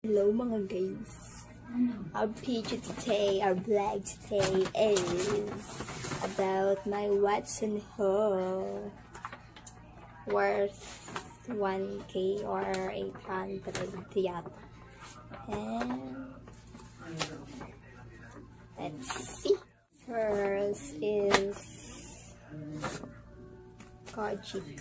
Hello mga guys. Our picture today, our vlog today is about my Watson haul worth 1k or 800 yata. And let's see. First is Kojik.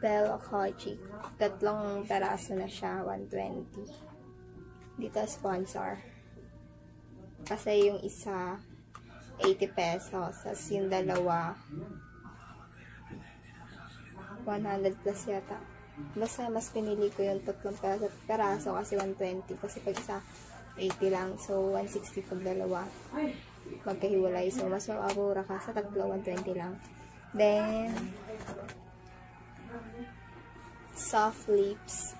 Bell Kojik. Tatlong peraso na siya, 120. Dito sponsor. Kasi yung isa, 80 pesos. Tapos yung dalawa, 100 plus yata. Basta mas pinili ko yung tatlong peraso, peraso kasi 120. Kasi pag isa, 80 lang. So, 160 pag dalawa. Magkahiwalay. So, mas mababura ka sa tatlo, 120 lang. Then, soft lips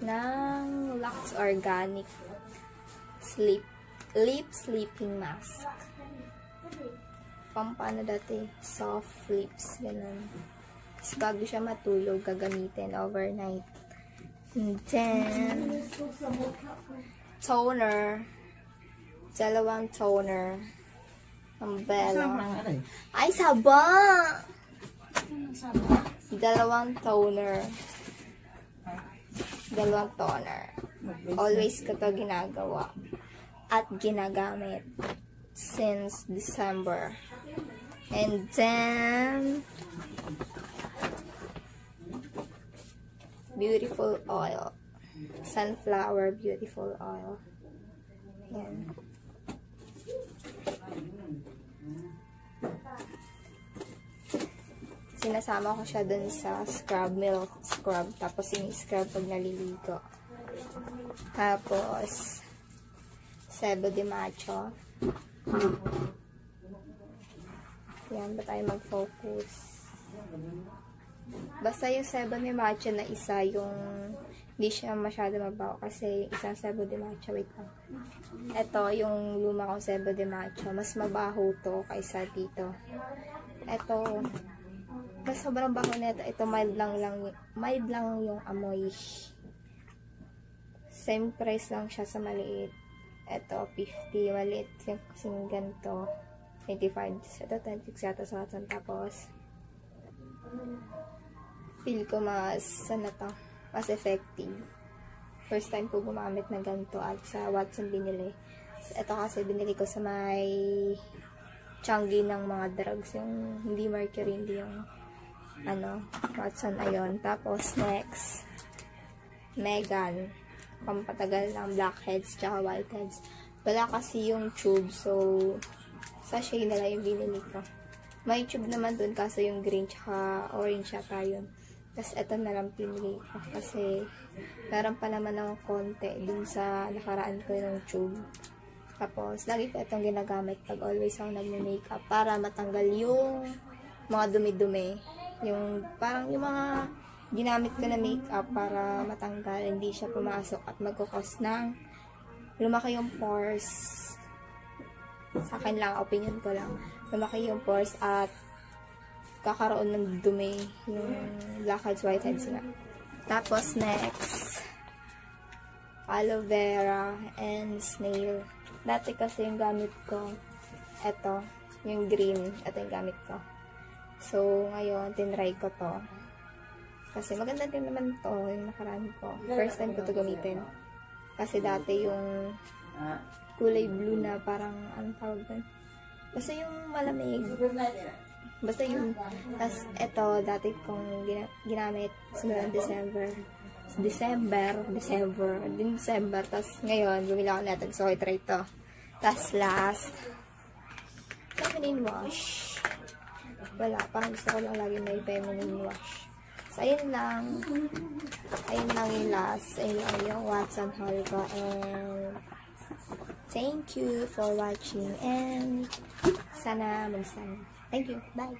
ng Lux Organic Sleep Lip Sleeping Mask. Pampano dati, soft lips, ganun. Tapos bago siya matulog, gagamitin overnight. And then, toner. Dalawang toner. Ang belo. Ay, saba! Dalawang toner. Dalawang toner. Always ko to ginagawa. At ginagamit. Since December. And then, beautiful oil. Sunflower beautiful oil. Yan. Sinasama ko siya dun sa scrub, milk scrub. Tapos yung scrub pag naliligo. Tapos, sebo de macho. Yan, ba tayo mag-focus? Basta yung sebo de macho na isa, yung hindi siya masyado mabaw kasi isang sebo de macho, wait lang. Ito, yung luma kong sebo de macho, mas mabaho to kaysa dito. Ito, mas sobrang baho nito. Ito mild lang lang, mild lang yung amoy. Same price lang siya sa maliit. Ito, 50. Maliit yung kasing ganito. 25. Ito, 26 yata sa Watson. Tapos, feel ko mas, ano to, mas effective. First time ko gumamit ng ganito at sa Watson binili. Ito kasi binili ko sa may Changi ng mga drugs. Yung hindi mercury, hindi yung ano, Watson ayon. Tapos, next, Megan. Pampatagal ng blackheads tsaka whiteheads. Wala kasi yung tube, so, sachet na lang yung binili ko. May tube naman dun, kaso yung green tsaka orange yata yun. Tapos, eto na lang pinili ko. Kasi, meron pa naman ng konti dun sa nakaraan ko yung tube. Tapos, lagi ko itong ginagamit pag always ako nag-makeup para matanggal yung mga dumi-dumi yung parang yung mga ginamit ko na makeup para matanggal, hindi siya pumasok at magkukos ng lumaki yung pores. Sa akin lang, opinion ko lang. Lumaki yung pores at kakaroon ng dumi yung blackheads, whiteheads nga. Tapos next, aloe vera and snail. Dati kasi yung gamit ko, eto, yung green, ito yung gamit ko. So, ngayon, tinry ko to. Kasi maganda din naman to, yung nakaraan ko. First time ko to gamitin. Kasi dati yung kulay blue na parang, anong tawag doon? Basta yung malamig. Basta yung, tas eto, dati kong gina ginamit simula December. December, December, December. tas ngayon, bumili ako natin. So, I try to. Tas last, feminine wash wala. Parang gusto ko lang lagi may feminine wash. So, ayun lang. Ayun lang yung last. Ayun lang yung Watson ko. And, thank you for watching. And, sana mag-sana. Thank you. Bye!